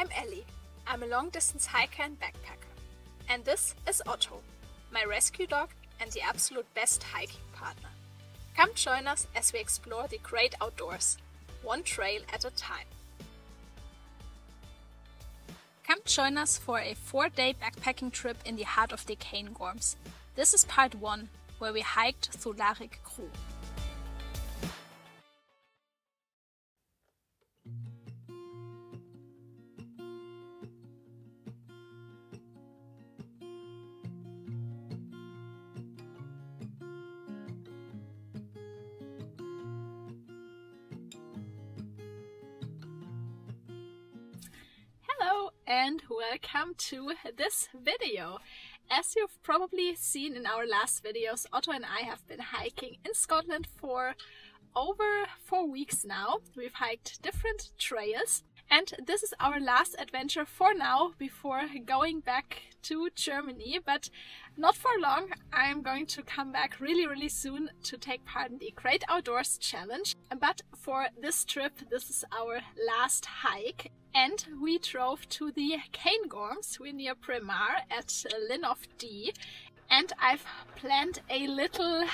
I'm Elli. I'm a long distance hiker and backpacker. And this is Otto, my rescue dog and the absolute best hiking partner. Come join us as we explore the great outdoors, one trail at a time. Come join us for a four day backpacking trip in the heart of the Cairngorms. This is part one, where we hiked through Lairig Ghru. And welcome to this video. As you've probably seen in our last videos, Otto and I have been hiking in Scotland for over four weeks now. We've hiked different trails and this is our last adventure for now before going back to Germany, but not for long. I'm going to come back really, really soon to take part in the Great Outdoors Challenge. But for this trip, this is our last hike. And we drove to the Cairngorms. We're near Braemar at Linn of Dee. And I've planned a little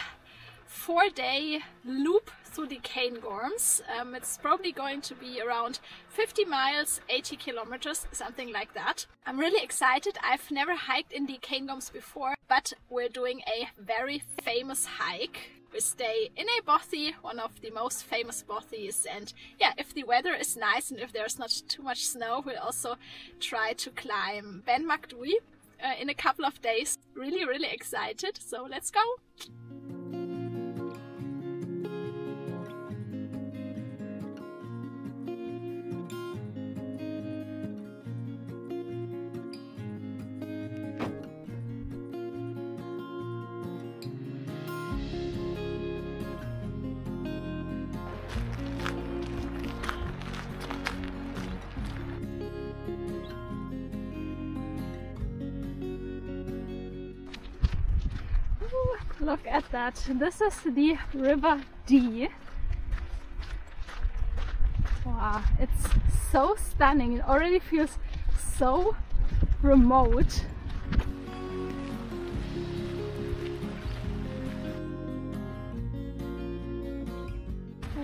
four day loop through the Cairngorms. Um, it's probably going to be around 50 miles, 80 kilometers, something like that. I'm really excited. I've never hiked in the Cairngorms before, but we're doing a very famous hike. We stay in a bothy, one of the most famous bothies, and yeah, if the weather is nice and if there's not too much snow, we'll also try to climb Ben Macdui uh, in a couple of days. Really, really excited, so let's go! Look at that. This is the River Dee. Wow, it's so stunning. It already feels so remote.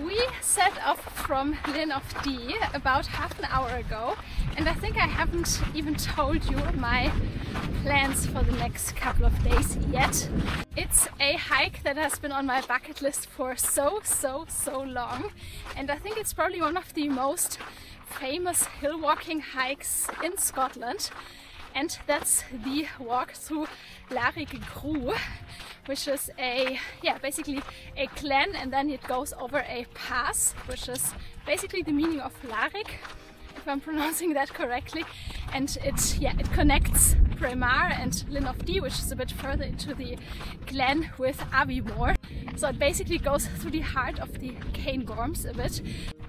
We set off from Linn of Dee about half an hour ago and I think I haven't even told you my plans for the next couple of days yet. It's a hike that has been on my bucket list for so, so, so long. And I think it's probably one of the most famous hill walking hikes in Scotland. And that's the walk through Lairig Ghru which is a yeah basically a glen. And then it goes over a pass which is basically the meaning of Lairig if I'm pronouncing that correctly. And it yeah it connects Braemar and Linn of Dee which is a bit further into the glen with Aviemore so it basically goes through the heart of the Cairngorms a bit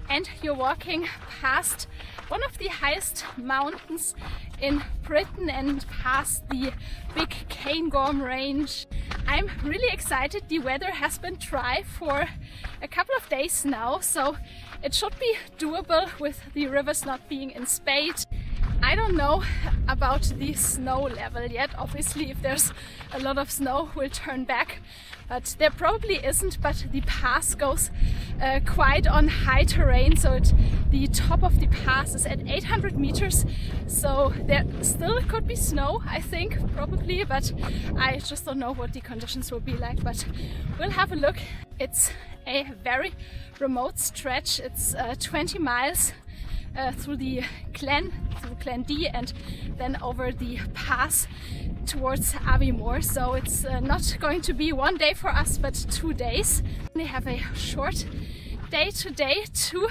and you're walking past one of the highest mountains in Britain and past the big Cairngorm range. I'm really excited. The weather has been dry for a couple of days now, so it should be doable with the rivers not being in spate. I don't know about the snow level yet. Obviously, if there's a lot of snow, we'll turn back. But there probably isn't, but the pass goes uh, quite on high terrain. So it, the top of the pass is at 800 meters. So there still could be snow, I think, probably. But I just don't know what the conditions will be like. But we'll have a look. It's a very remote stretch. It's uh, 20 miles uh, through the Glen, through Glen Dee and then over the pass towards Aviemore. So it's uh, not going to be one day for us, but two days. We have a short day today to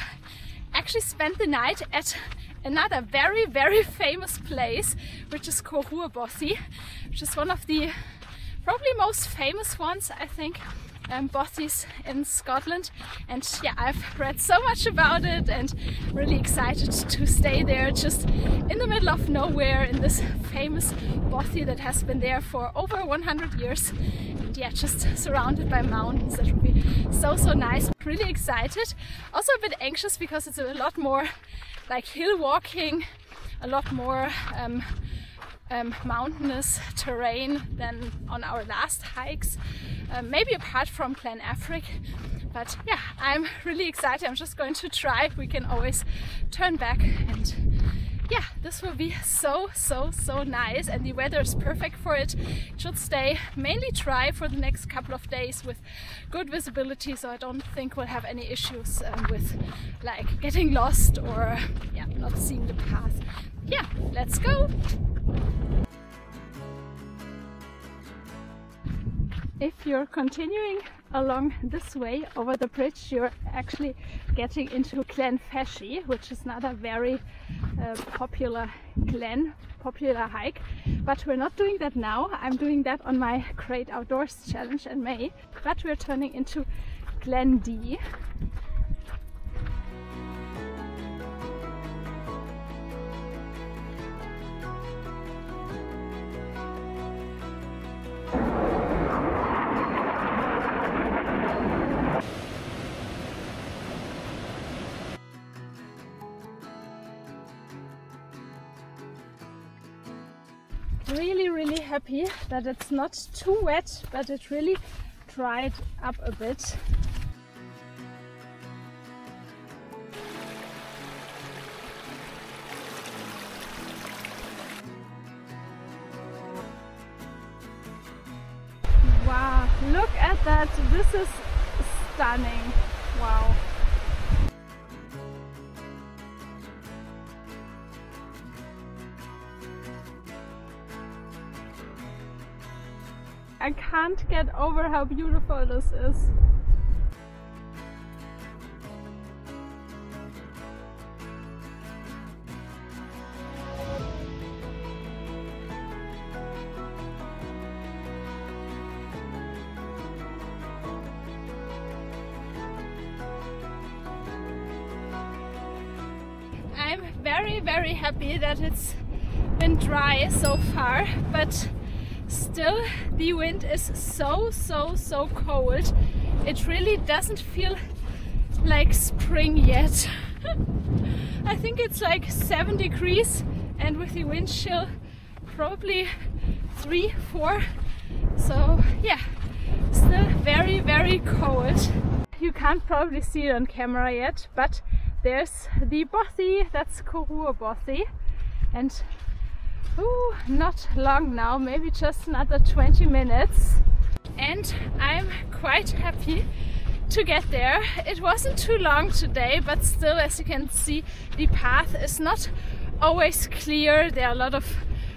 actually spend the night at another very, very famous place, which is Bothy, which is one of the probably most famous ones, I think, um, bothies in Scotland. And yeah I've read so much about it and really excited to stay there just in the middle of nowhere in this famous bothy that has been there for over 100 years. And yeah just surrounded by mountains. That would be so so nice. Really excited. Also a bit anxious because it's a lot more like hill walking a lot more um, um, mountainous terrain than on our last hikes. Um, maybe apart from Glen Affric. But yeah, I'm really excited. I'm just going to try. We can always turn back and yeah, this will be so, so, so nice and the weather is perfect for it. It should stay mainly dry for the next couple of days with good visibility so I don't think we'll have any issues um, with like getting lost or yeah, not seeing the path. Yeah, let's go! If you're continuing along this way over the bridge you're actually getting into Glen Feshie which is another very uh, popular glen popular hike. But we're not doing that now. I'm doing that on my Great Outdoors challenge in May. But we're turning into Glen Dee happy that it's not too wet but it really dried up a bit. Wow look at that. This is stunning get over how beautiful this is. I'm very very happy that it's been dry so far but still the wind is so so so cold. It really doesn't feel like spring yet. I think it's like 7 degrees and with the wind chill probably 3 4 so yeah still very very cold. You can't probably see it on camera yet but there's the bothy. That's Corrour bothy. And Ooh, not long now, maybe just another 20 minutes. And I'm quite happy to get there. It wasn't too long today, but still, as you can see, the path is not always clear. There are a lot of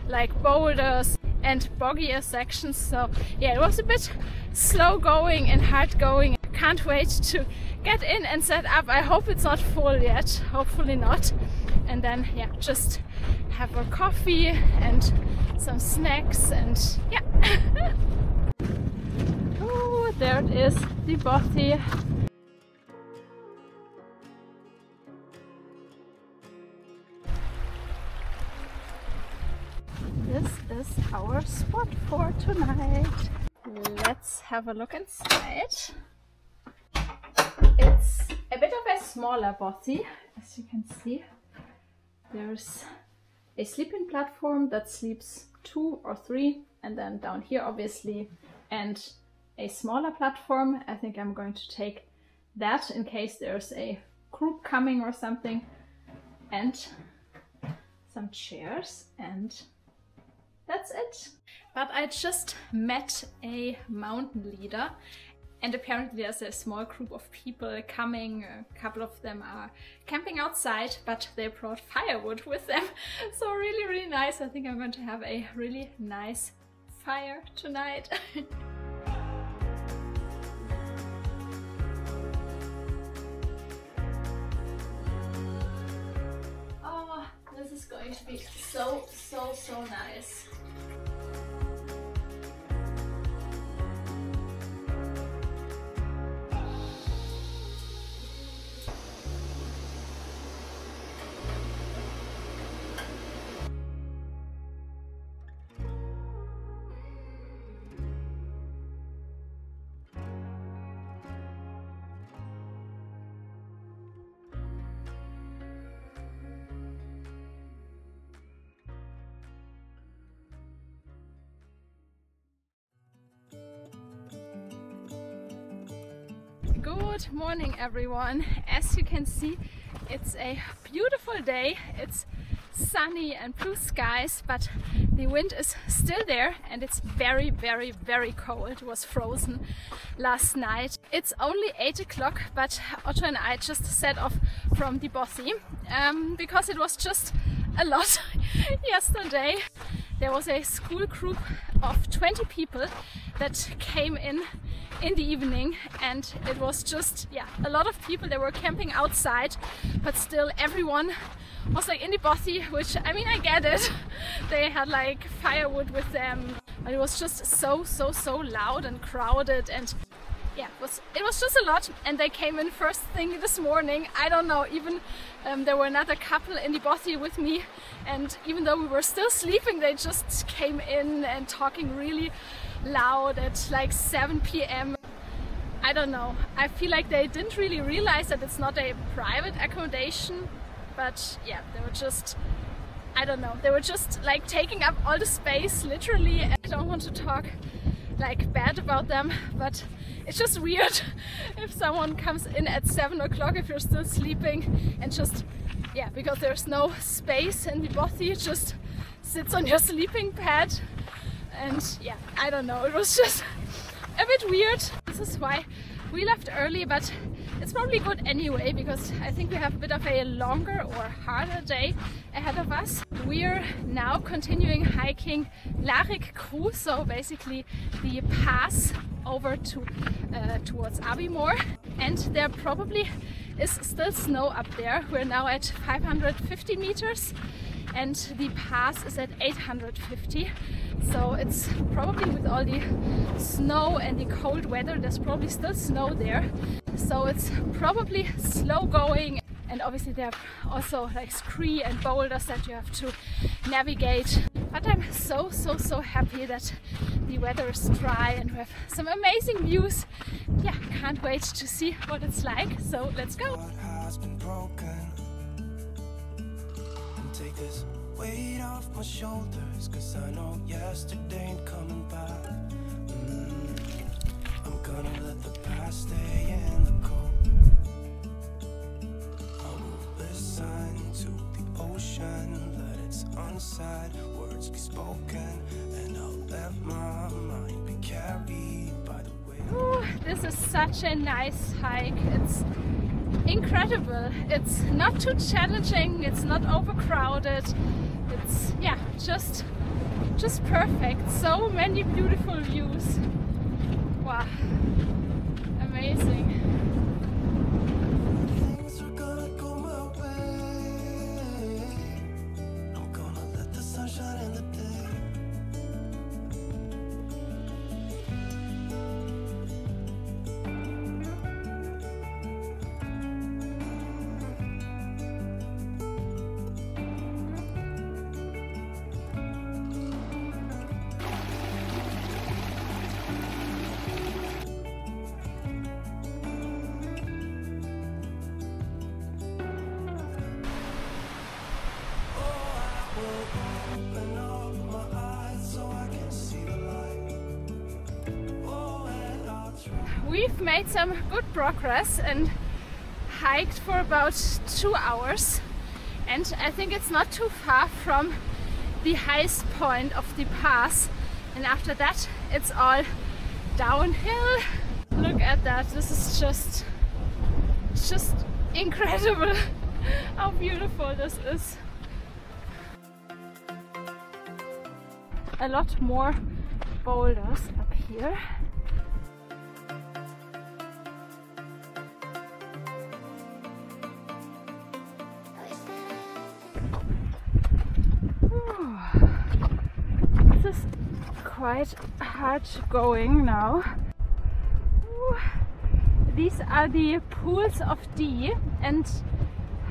like boulders and boggier sections. So yeah, it was a bit slow going and hard going. Can't wait to get in and set up. I hope it's not full yet. Hopefully not. And then yeah, just have a coffee and some snacks and yeah. oh, there it is, the bothy This is our spot for tonight. Let's have a look inside. It's a bit of a smaller bothy as you can see. There's a sleeping platform that sleeps two or three and then down here obviously and a smaller platform. I think I'm going to take that in case there's a group coming or something and some chairs and that's it. But I just met a mountain leader and apparently there's a small group of people coming. A couple of them are camping outside, but they brought firewood with them. So really, really nice. I think I'm going to have a really nice fire tonight. oh, this is going to be so, so, so nice. Good morning everyone. As you can see, it's a beautiful day. It's sunny and blue skies, but the wind is still there and it's very, very, very cold. It was frozen last night. It's only 8 o'clock, but Otto and I just set off from the Bothy um, because it was just a lot yesterday. There was a school group of 20 people that came in in the evening and it was just yeah a lot of people they were camping outside but still everyone was like in the bothy which I mean I get it. They had like firewood with them but it was just so so so loud and crowded and yeah, it was, it was just a lot and they came in first thing this morning. I don't know, even um, there were another couple in the bothy with me and even though we were still sleeping, they just came in and talking really loud at like 7 p.m. I don't know. I feel like they didn't really realize that it's not a private accommodation, but yeah, they were just I don't know. They were just like taking up all the space, literally. I don't want to talk like bad about them, but it's just weird if someone comes in at seven o'clock if you're still sleeping and just yeah because there's no space and the bothy just sits on your sleeping pad. And yeah I don't know it was just a bit weird. This is why we left early but it's probably good anyway because I think we have a bit of a longer or harder day ahead of us. We're now continuing hiking Lairig Ghru, so basically the pass over to uh, towards Aviemore and there probably is still snow up there. We're now at 550 meters and the pass is at 850 so it's probably with all the snow and the cold weather there's probably still snow there so it's probably slow going and obviously there are also like scree and boulders that you have to navigate. But I'm so so so happy that the weather is dry and we have some amazing views. Yeah can't wait to see what it's like. So let's go. Take this weight off my shoulders Cause I know yesterday ain't coming back unsaid words be spoken And I'll let my mind be carried by the Ooh, This is such a nice hike It's incredible. It's not too challenging, it's not overcrowded. It's yeah, just just perfect. So many beautiful views. Wow. Amazing. We've made some good progress and hiked for about two hours. And I think it's not too far from the highest point of the pass. And after that it's all downhill. Look at that. This is just just incredible how beautiful this is. A lot more boulders up here quite hard going now. These are the pools of Dee and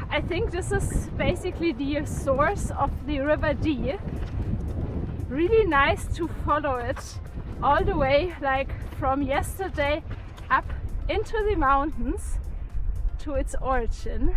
I think this is basically the source of the river Dee. Really nice to follow it all the way like from yesterday up into the mountains to its origin.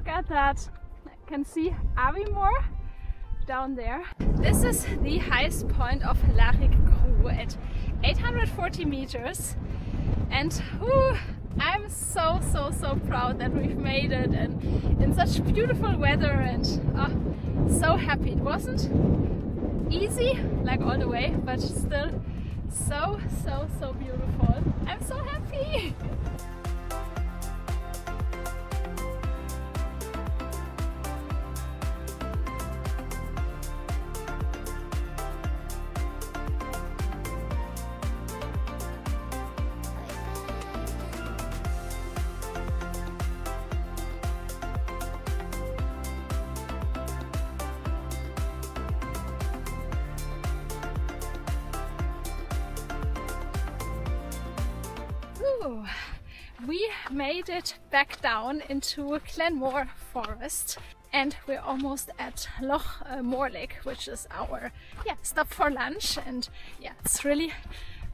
Look at that. I can see Aviemore down there. This is the highest point of Lairig Ghru at 840 meters. And whew, I'm so, so, so proud that we've made it and in such beautiful weather and oh, so happy. It wasn't easy, like all the way, but still so, so, so beautiful. I'm so happy! we made it back down into Glenmore Forest and we're almost at Loch uh, Morlich, which is our yeah stop for lunch. And yeah it's really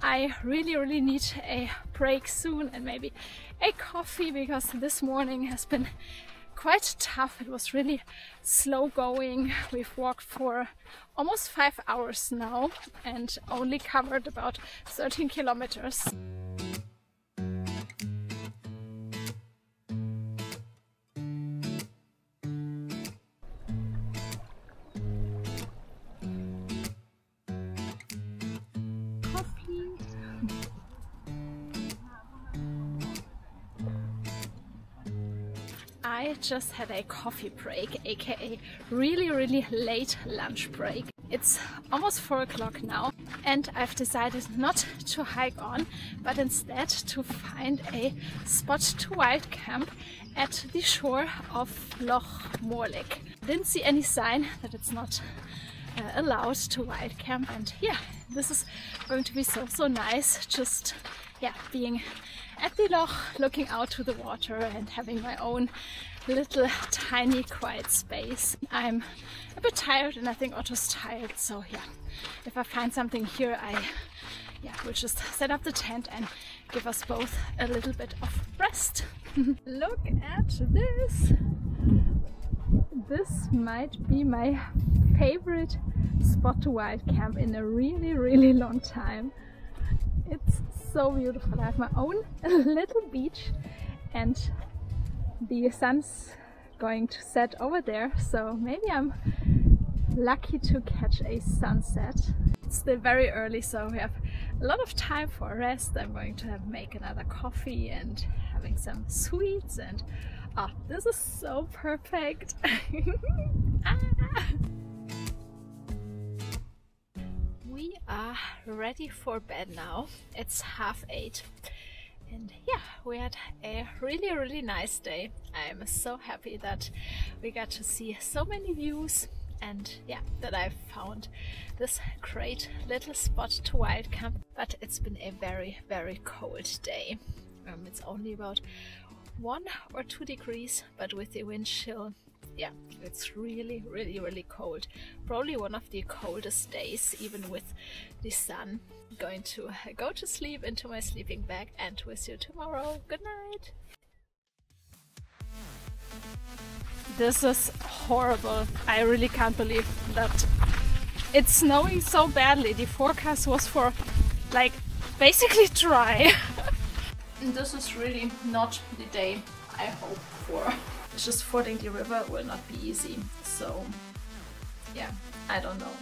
I really really need a break soon and maybe a coffee because this morning has been quite tough. It was really slow going. We've walked for almost five hours now and only covered about 13 kilometers just had a coffee break, aka really, really late lunch break. It's almost four o'clock now and I've decided not to hike on, but instead to find a spot to wild camp at the shore of Loch Morlich. Didn't see any sign that it's not uh, allowed to wild camp and yeah, this is going to be so, so nice just yeah, being at the loch, looking out to the water and having my own little tiny quiet space. I'm a bit tired and I think Otto's tired, so yeah, if I find something here, I yeah, we'll just set up the tent and give us both a little bit of rest. Look at this! This might be my favorite spot to wild camp in a really, really long time. It's so beautiful. I have my own little beach and the sun's going to set over there so maybe I'm lucky to catch a sunset. It's still very early so we have a lot of time for rest. I'm going to make another coffee and having some sweets and ah, this is so perfect. ah. we are ready for bed now. It's half eight. And yeah, we had a really, really nice day. I'm so happy that we got to see so many views and yeah, that I found this great little spot to wild camp. But it's been a very, very cold day. Um, it's only about one or two degrees, but with the wind chill yeah, it's really, really, really cold. Probably one of the coldest days, even with the sun. I'm going to go to sleep into my sleeping bag and with you tomorrow. Good night. This is horrible. I really can't believe that it's snowing so badly. The forecast was for like basically dry. this is really not the day I hope for. Just fording the river will not be easy. So yeah, I don't know.